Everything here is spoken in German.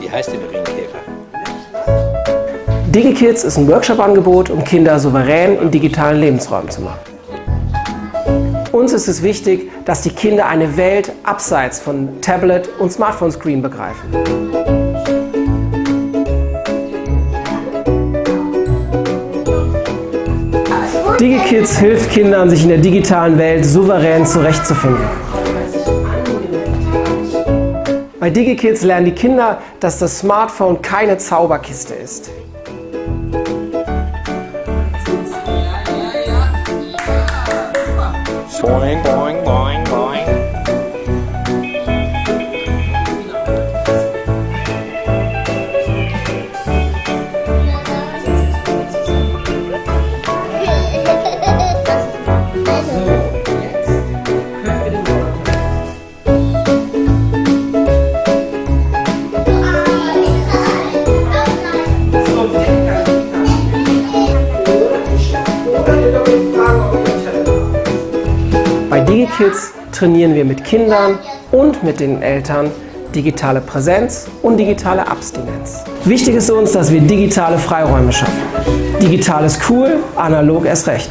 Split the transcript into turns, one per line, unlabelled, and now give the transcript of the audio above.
Wie heißt der Ringkäfer?
DigiKids ist ein Workshop-Angebot, um Kinder souverän in digitalen Lebensräumen zu machen. Uns ist es wichtig, dass die Kinder eine Welt abseits von Tablet und Smartphone-Screen begreifen. DigiKids hilft Kindern, sich in der digitalen Welt souverän zurechtzufinden. Bei DigiKids lernen die Kinder, dass das Smartphone keine Zauberkiste ist.
Boing, boing, boing, boing.
Bei DigiKids trainieren wir mit Kindern und mit den Eltern digitale Präsenz und digitale Abstinenz. Wichtig ist uns, dass wir digitale Freiräume schaffen. Digital ist cool, analog erst recht.